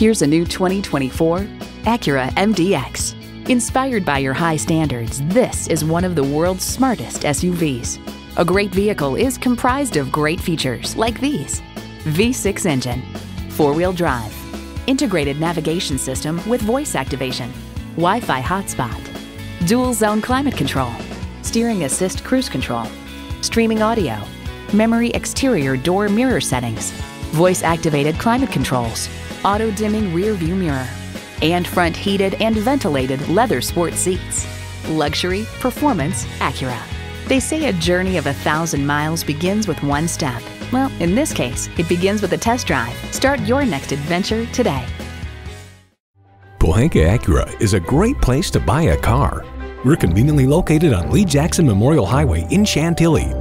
Here's a new 2024 Acura MDX. Inspired by your high standards, this is one of the world's smartest SUVs. A great vehicle is comprised of great features like these V6 engine, four wheel drive, integrated navigation system with voice activation, Wi Fi hotspot, dual zone climate control, steering assist cruise control, streaming audio, memory exterior door mirror settings, voice activated climate controls, auto dimming rear view mirror, and front heated and ventilated leather sport seats. Luxury, performance, Acura. They say a journey of a thousand miles begins with one step. Well, in this case, it begins with a test drive. Start your next adventure today. Pohanka Acura is a great place to buy a car. We're conveniently located on Lee Jackson Memorial Highway in Chantilly